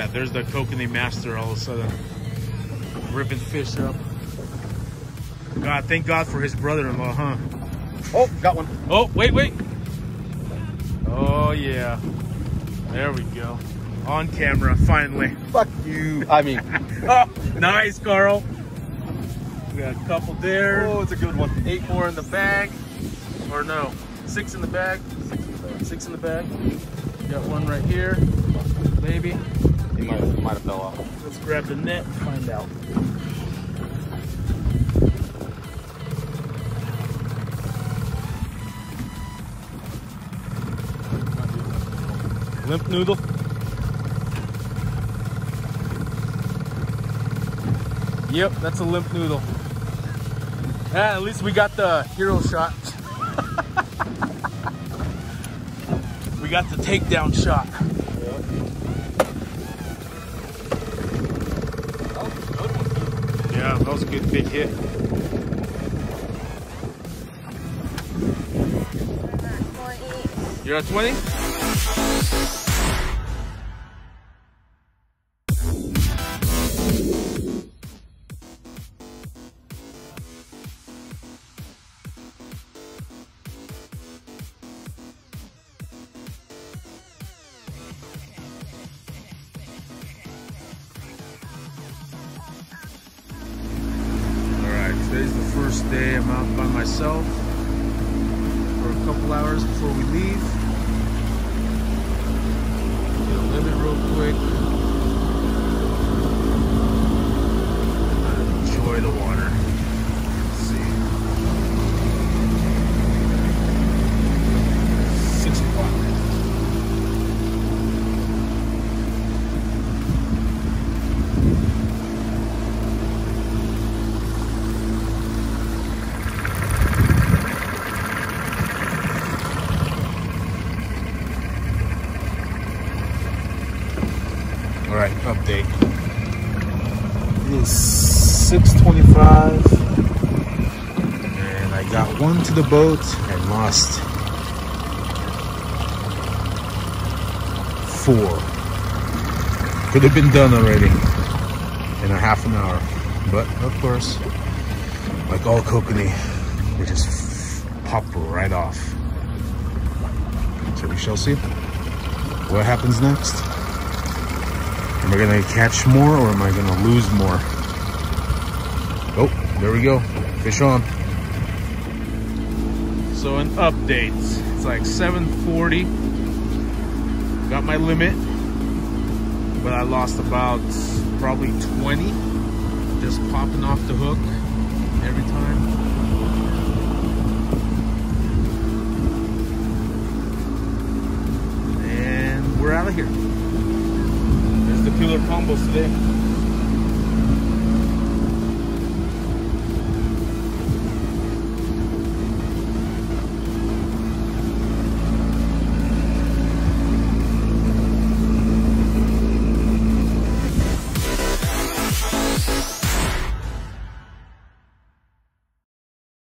that. There's the Kokanee Master all of a sudden. Ripping fish up. God, thank God for his brother-in-law, huh? Oh, got one. Oh, wait, wait. Oh, yeah. There we go. On camera, finally. Fuck you. I mean, Oh, nice, Carl. We got a couple there. oh, it's a good one. Eight more in the bag. Or no, six in the bag. Six in the bag. Six in the bag. Got one right here. Maybe. Fell off. Let's grab the net and find out. Limp noodle. Yep, that's a limp noodle. Ah, at least we got the hero shot. we got the takedown shot. That was a good big hit. You're at 20? Today's the first day I'm out by myself for a couple hours before we leave. Update. It is 6:25, and I got one to the boat and lost four. Could have been done already in a half an hour, but of course, like all kokanee, they just pop right off. So we shall see what happens next. Am I gonna catch more or am I gonna lose more? Oh, there we go. Fish on. So an update. It's like 740. Got my limit. But I lost about probably 20. Just popping off the hook every time. And we're out of here. Killer combos today.